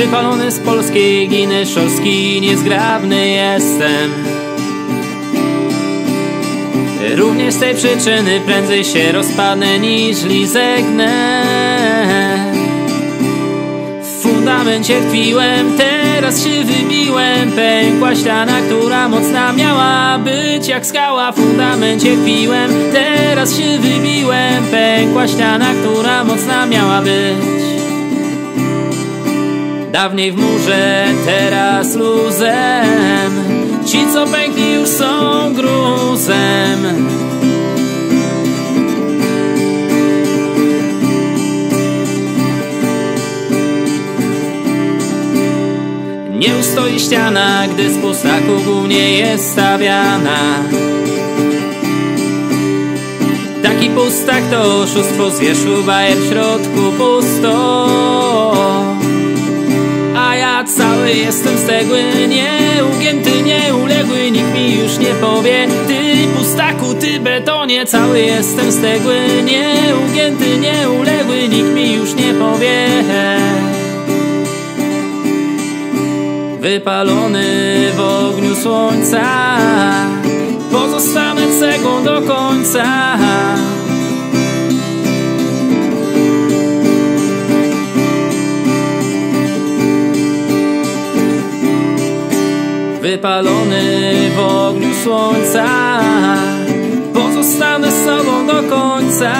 Wypalony z polskiej giny szorski, niezgrabny jestem. Również z tej przyczyny prędzej się rozpadnę niż lizegnę. W fundamencie tkwiłem, teraz się wybiłem. Pękła ściana, która mocna miała być jak skała. W fundamencie tkwiłem, teraz się wybiłem. Pękła ściana, która mocna miała być Dawniej w murze, teraz luzem. Ci co pękli już są gruzem. Nie ustoi ściana, gdy z pustaku głównie jest stawiana. Taki pustak to oszustwo z wierzchu bajer w środku pusto cały jestem z cegły, nieugięty, nieuległy Nikt mi już nie powie, ty pustaku, ty betonie Cały jestem z cegły, nieugięty, nieuległy Nikt mi już nie powie. Wypalony w ogniu słońca Wypalony w ogniu słońca. Pozostanę sobą do końca